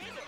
Gazer